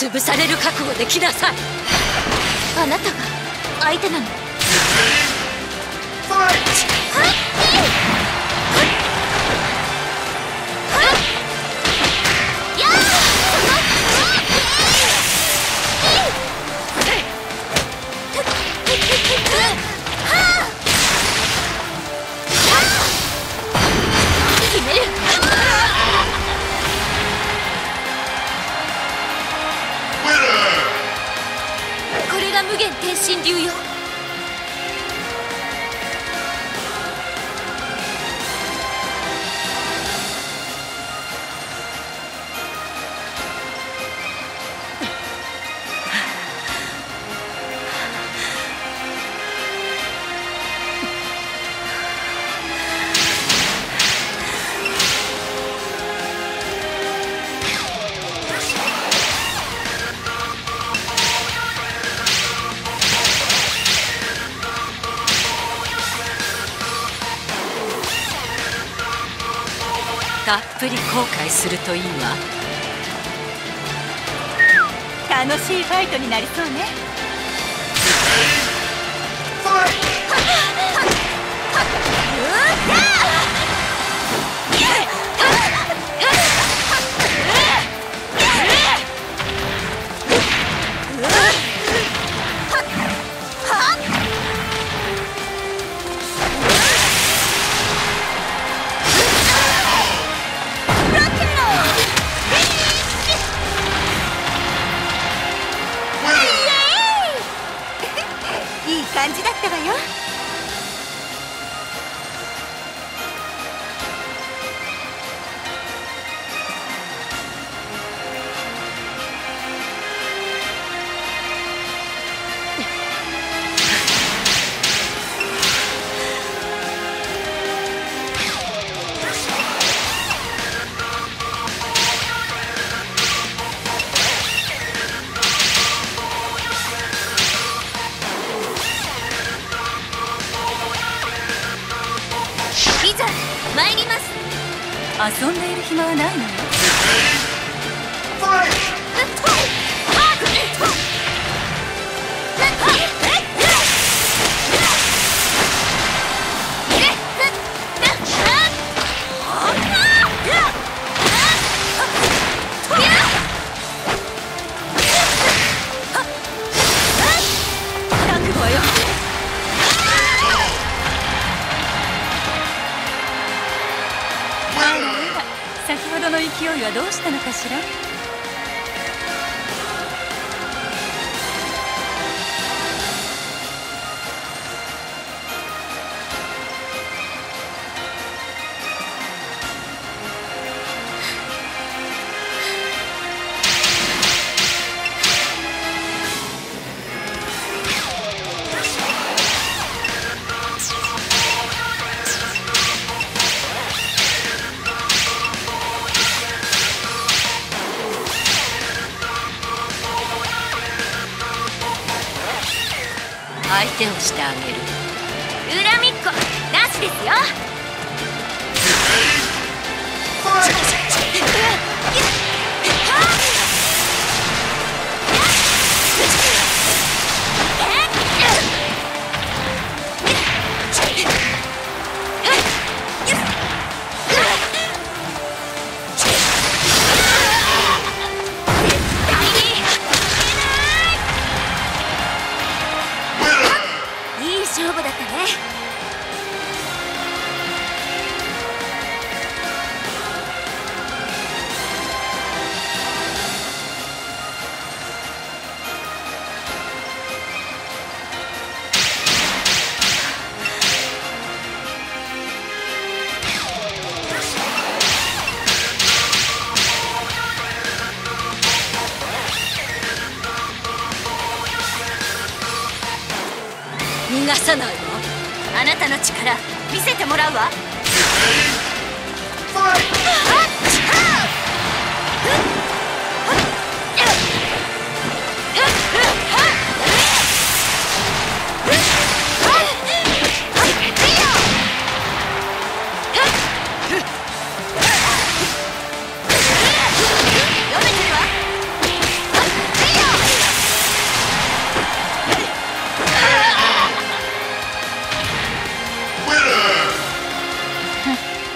潰される覚悟で来なさい。あなたが相手なの。ぷり後悔するといいわ。楽しいファイトになりそうね。い。いかしら？してあげる。恨みっこなしですよ。逃がさないわあなたの力見せてもらうわ。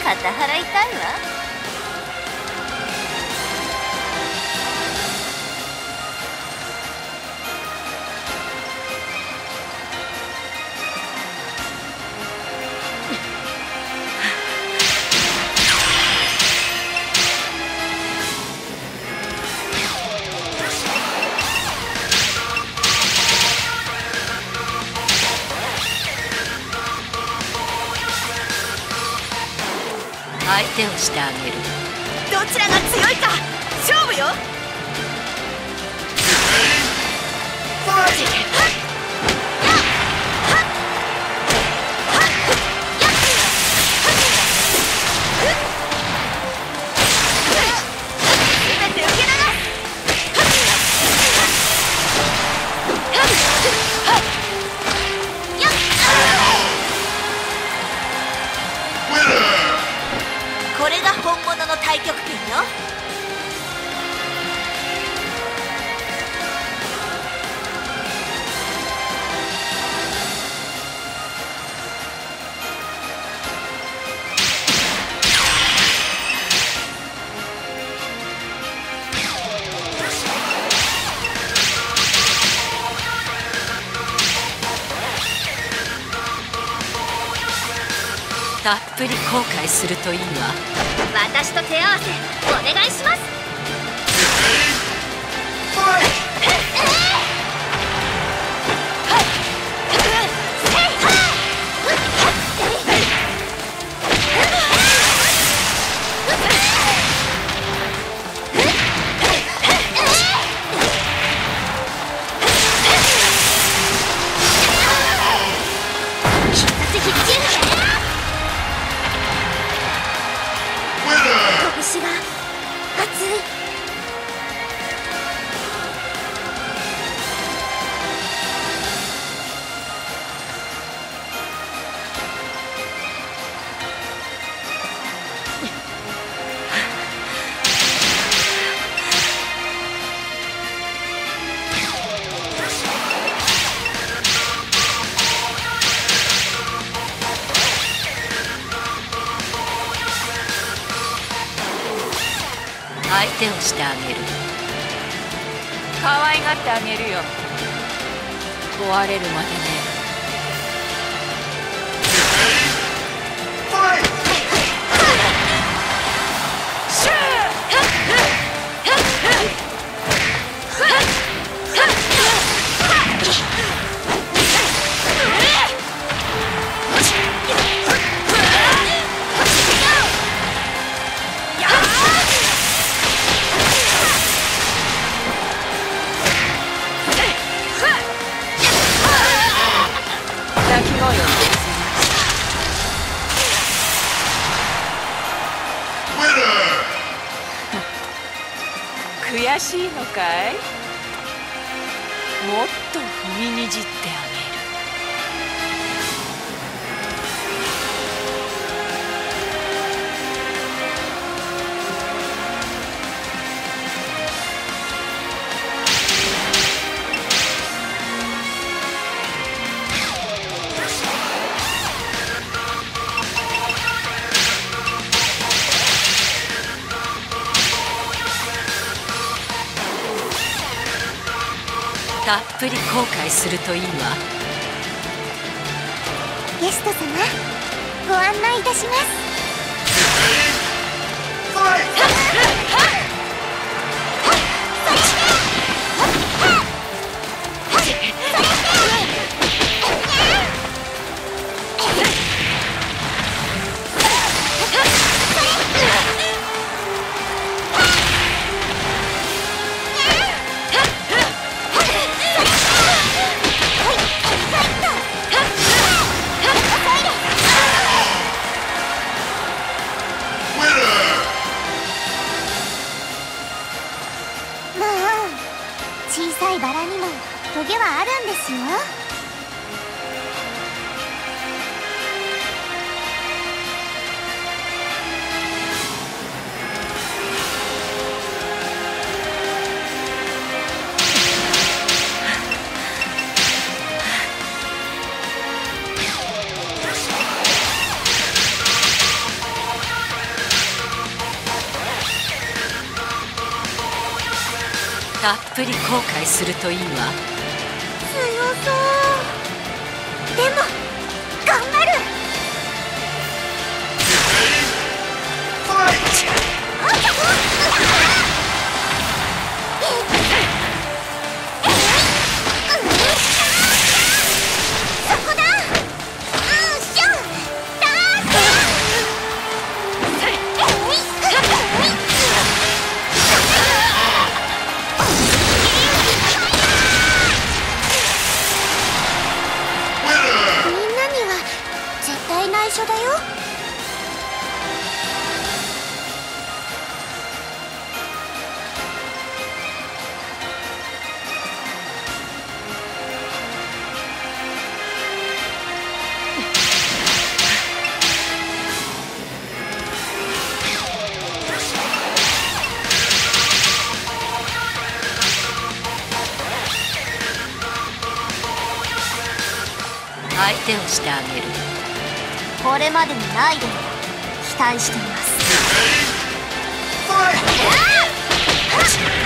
肩払いたいわ。してあげる。どちらが強いか勝負よ。たっぷり後悔するといいわ。私と手合わせお願いします。相手をしてあげる。可愛がってあげるよ。壊れるまでねかい？もっと踏みにじってあげたっぷり後悔するといいわ。ゲスト様ご案内いたします。たっぷり後悔するといいわ。相手をしてあげる。これまでにないでも期待してい。ます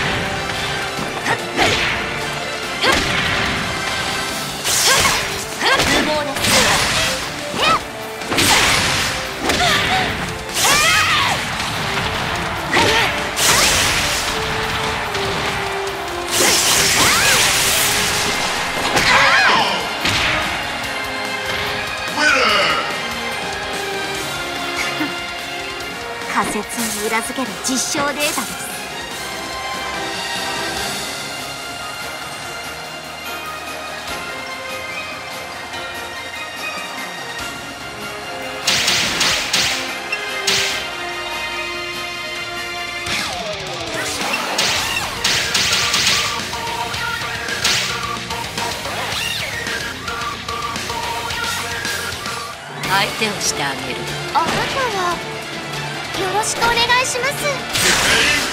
仮説を裏付ける実証データです相手をしてあげるあなたはろしくお願いします。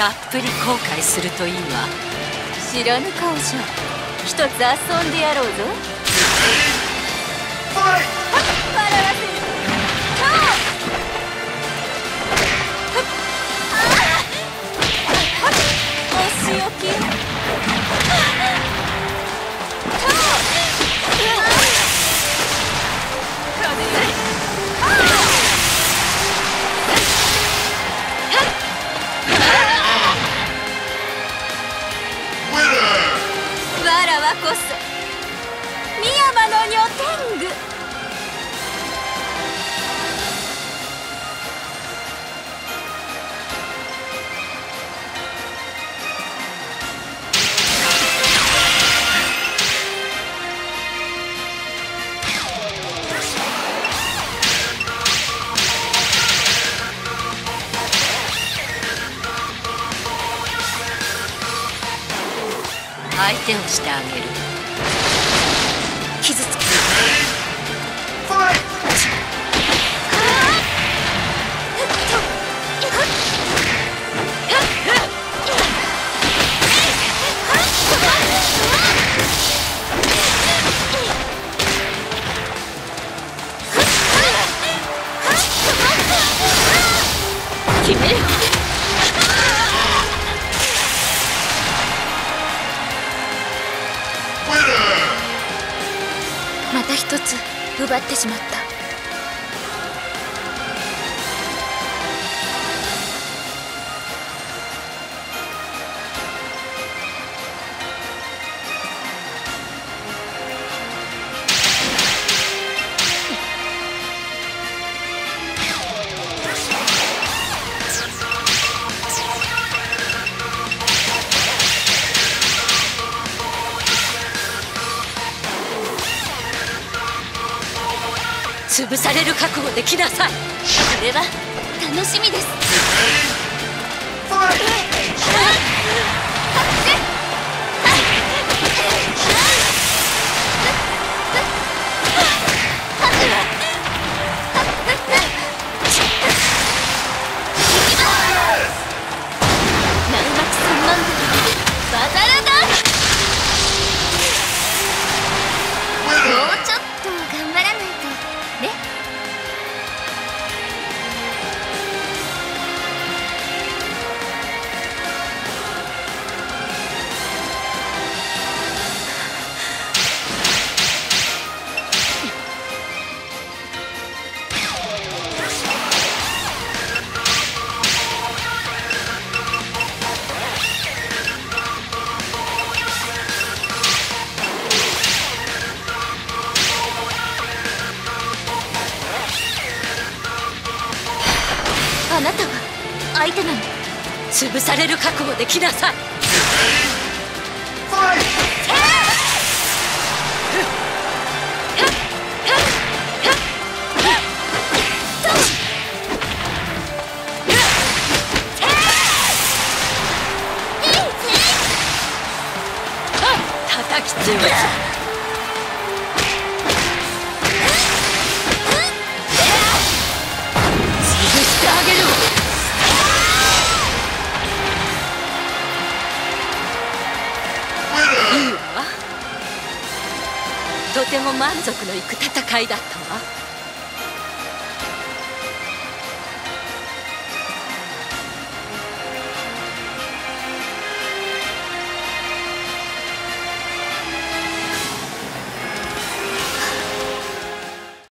たっぷり後悔するといいわ。知らぬ顔じゃ。一つ遊んでやろうぞ。Fight! 笑傷つくつ奪ってしまった。潰される覚悟できなさい。それは楽しみです。される覚悟で来なさい。叩き潰すても満足のいく戦いだったわ。